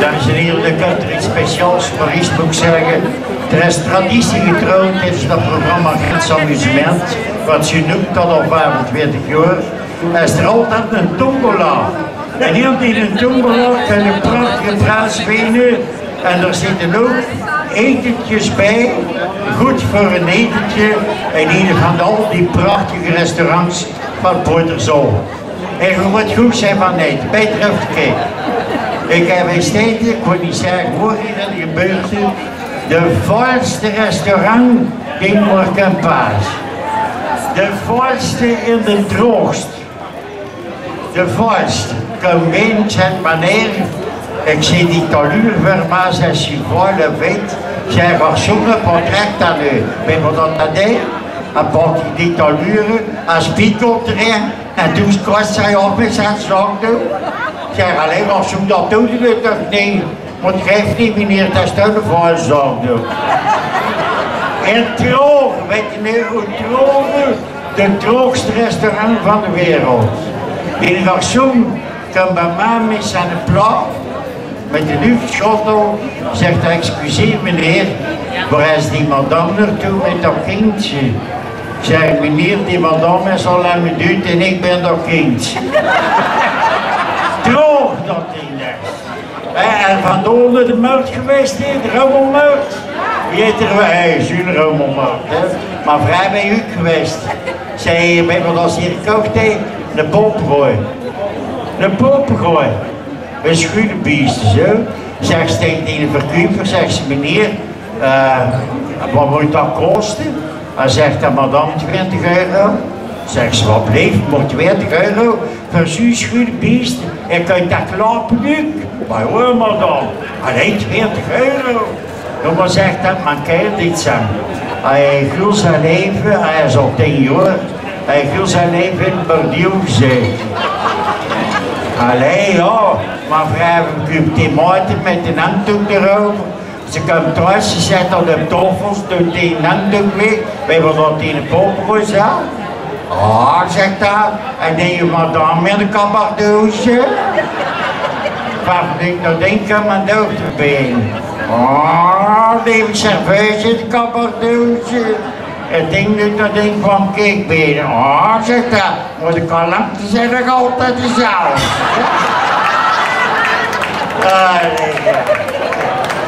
Dames en heren, de kunt er iets speciaals voor moet zeggen. Er is traditie getrouwd, is dat programma Grits Amusement, wat je noemt al al 25 jaar. Er is er altijd een tombola. En hier in een tombola kunnen prachtige prijs winnen. En er zitten ook etentjes bij, goed voor een etentje in ieder van al die prachtige restaurants van Porterzol. En je moet goed zijn van eten, even kijken. Ik heb in steden, ik wil niet hoe dat gebeurt, de volste restaurant in Morkenpaas. De volste in de droogst. De volste. Kom in, zet meneer. Ik zie die mij, als je volle weet. Zeg, wat zoeken, portret dan nu. Weet je wat dat is? Dan pak je die taluren, als Piet komt erin. En toen kost zij op met zijn doen. Zeg, alleen maar zoek dat doen, je toch niet. Want geeft niet meneer, dat is een vuilzorg doen. En droog, weet je nu hoe droog? De droogste restaurant van de wereld. In garçon kan bij mij met zijn plat, met de luchtschottel, zegt hij, excuseer meneer, waar is die madame naartoe met dat kindje? Ik zeg, meneer, die madame is al lang en ik ben dat kind. Droog dat ding daar. En van onder de markt geweest, de rommelmarkt. Heet er wel? Een rommelmarkt, hè. Maar vrij ben u geweest. Zij, je wat als hier gekookt heeft? De poppengooi. De poppengooi. Een beest, zo. Zegt ze tegen die verkoper, zegt ze, meneer, uh, wat moet dat kosten? Hij zegt dan madame 20 euro. Zegt ze, wat bleef, maar 20 euro voor zo'n schuurde beest. En kan dat klappen nu? Maar hoor madame, alleen 20 euro. Nou, maar zegt dat, man kan iets aan. Hij viel zijn leven, hij is al 10 jaar, hij viel zijn leven in Bordeaux gezeten. Allee, ja, maar vrijdag kunt die maten met een handdoek erover. Ze komt thuis, ze zet de toffels, doet die handdoek. Weet je wat die in de poppengoed zat? Ah, zegt dat. En dan je madame met een kabardouche. Waar ik nou denk aan mijn dochterbeen. Ah, die serveus in de kabardouche. Het ding doet dat ding van kikbenen. Ah, zegt dat. Maar de kalanten zijn nog altijd dezelfde. Ah, nee.